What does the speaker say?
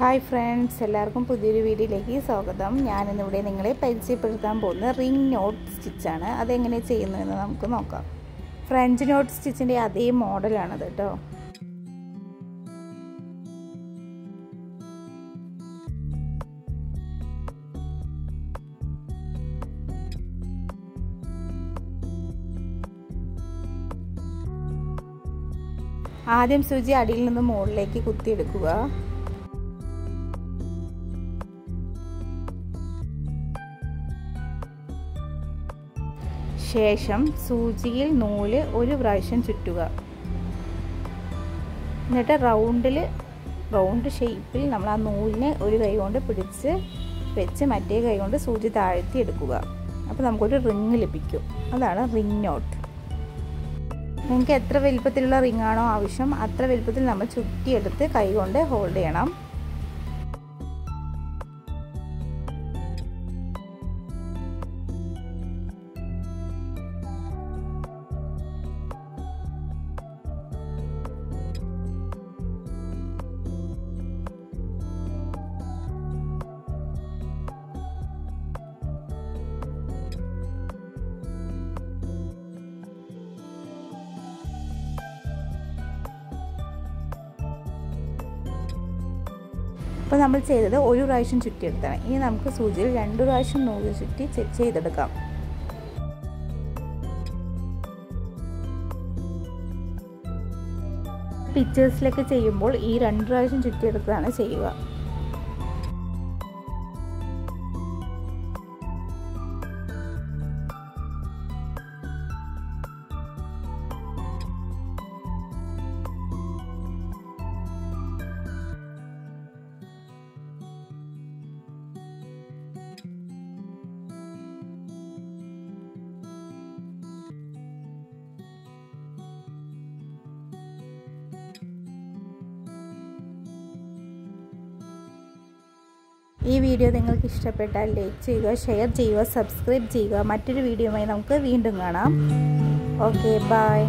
Hi friends എല്ലാവർക്കും പുതിയൊരു വീഡിയോയിലേക്ക് സ്വാഗതം. ഞാനിന്നിവിടെ നിങ്ങളെ പരിചയപ്പെടുത്താൻ പോകുന്ന റിംഗ് നോട്ട് സ്റ്റിച്ചാണ് അതെങ്ങനെ ചെയ്യുന്നതെന്ന് നമുക്ക് നോക്കാം. ഫ്രഞ്ച് നോട്ട് സ്റ്റിച്ചിന്റെ അതേ മോഡലാണത് കേട്ടോ ആദ്യം സൂചി അടിയിൽ നിന്ന് മുകളിലേക്ക് കുത്തിയെടുക്കുക. ശേഷം സൂചിയിൽ നൂൽ ഒരു പ്രാവശ്യം ചുറ്റുക. എന്നിട്ട് റൗണ്ടിൽ റൗണ്ട് ഷേപ്പിൽ നമ്മൾ ആ നൂലിനെ ഒരു കൈ കൊണ്ട് പിടിച്ച് വെച്ച് മറ്റേ കൈ കൊണ്ട് സൂചി താഴ്ത്തി എടുക്കുക. അപ്പോൾ നമുക്കൊരു റിങ് ലഭിക്കും. അതാണ് റിങ് നോട്ട്. നിങ്ങൾക്ക് എത്ര വലുപ്പത്തിലുള്ള റിങ്ങാണോ ആവശ്യം അത്ര വലുപ്പത്തിൽ നമ്മൾ ചുറ്റിയെടുത്ത് കൈ കൊണ്ട് ഹോൾഡ് ചെയ്യണം. അപ്പോൾ നമ്മൾ ചെയ്തത് ഒരു പ്രാവശ്യം ചുറ്റിയെടുത്താണ്. ഇനി നമുക്ക് സൂചിയിൽ രണ്ട് പ്രാവശ്യം നൂൽ ചുറ്റി ചെയ്തെടുക്കാം. പിക്ചേഴ്സിലൊക്കെ ചെയ്യുമ്പോൾ ഈ രണ്ട് പ്രാവശ്യം ചുറ്റിയെടുക്കുകയാണ് ചെയ്യുക. ഈ വീഡിയോ നിങ്ങൾക്ക് ഇഷ്ടപ്പെട്ടാൽ ലൈക്ക് ചെയ്യുക ഷെയർ ചെയ്യുക സബ്സ്ക്രൈബ് ചെയ്യുക. മറ്റൊരു വീഡിയോയുമായി നമുക്ക് വീണ്ടും കാണാം. Okay bye